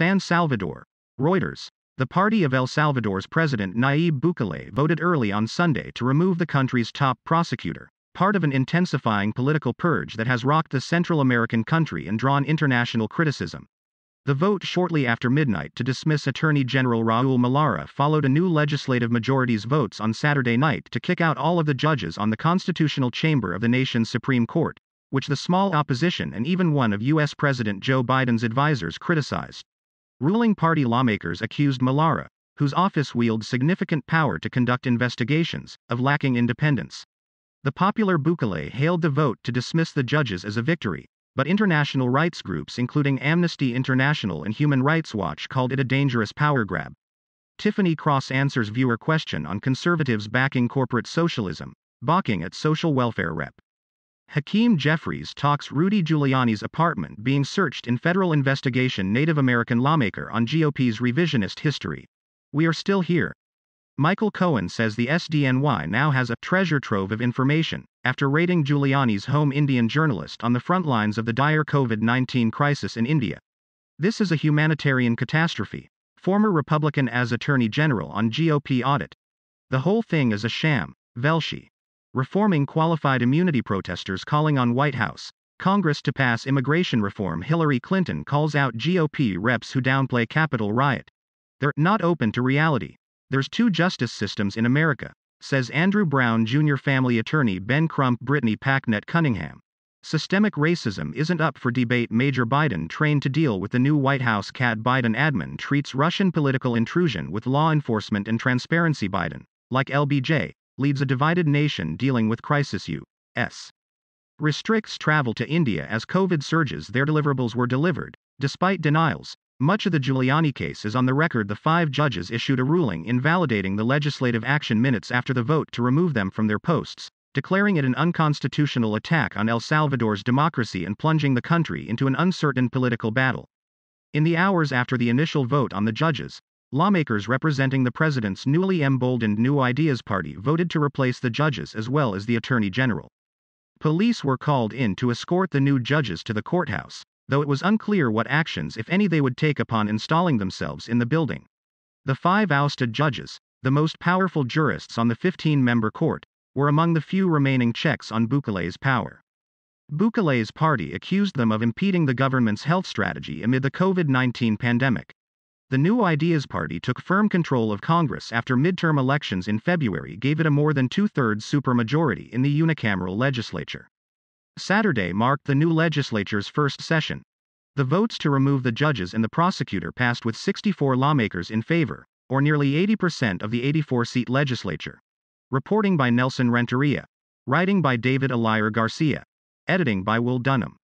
San Salvador. Reuters. The party of El Salvador's president Nayib Bukele voted early on Sunday to remove the country's top prosecutor, part of an intensifying political purge that has rocked the Central American country and drawn international criticism. The vote shortly after midnight to dismiss Attorney General Raul Melara followed a new legislative majority's votes on Saturday night to kick out all of the judges on the constitutional chamber of the nation's Supreme Court, which the small opposition and even one of U.S. President Joe Biden's advisers criticized. Ruling party lawmakers accused Melara, whose office wields significant power to conduct investigations, of lacking independence. The popular Bukele hailed the vote to dismiss the judges as a victory, but international rights groups including Amnesty International and Human Rights Watch called it a dangerous power grab. Tiffany Cross answers viewer question on conservatives backing corporate socialism, balking at social welfare rep. Hakeem Jeffries talks Rudy Giuliani's apartment being searched in federal investigation Native American lawmaker on GOP's revisionist history. We are still here. Michael Cohen says the SDNY now has a treasure trove of information after raiding Giuliani's home Indian journalist on the front lines of the dire COVID 19 crisis in India. This is a humanitarian catastrophe. Former Republican as Attorney General on GOP audit. The whole thing is a sham. Velshi. Reforming qualified immunity protesters calling on White House. Congress to pass immigration reform. Hillary Clinton calls out GOP reps who downplay Capitol riot. They're not open to reality. There's two justice systems in America, says Andrew Brown Jr. family attorney Ben Crump Brittany Packnett Cunningham. Systemic racism isn't up for debate. Major Biden, trained to deal with the new White House cat Biden admin, treats Russian political intrusion with law enforcement and transparency. Biden, like LBJ, leads a divided nation dealing with crisis U.S. Restricts travel to India as COVID surges. Their deliverables were delivered, despite denials, much of the Giuliani case is on the record. The five judges issued a ruling invalidating the legislative action minutes after the vote to remove them from their posts, declaring it an unconstitutional attack on El Salvador's democracy and plunging the country into an uncertain political battle. In the hours after the initial vote on the judges, lawmakers representing the president's newly emboldened New Ideas Party voted to replace the judges as well as the attorney general. Police were called in to escort the new judges to the courthouse, though it was unclear what actions, if any, they would take upon installing themselves in the building. The five ousted judges, the most powerful jurists on the 15 member court, were among the few remaining checks on Bukele's power. Bukele's party accused them of impeding the government's health strategy amid the COVID 19 pandemic. The New Ideas Party took firm control of Congress after midterm elections in February gave it a more than two thirds supermajority in the unicameral legislature. Saturday marked the new legislature's first session. The votes to remove the judges and the prosecutor passed with 64 lawmakers in favor, or nearly 80% of the 84 seat legislature. Reporting by Nelson Renteria. Writing by David Alire Garcia. Editing by Will Dunham.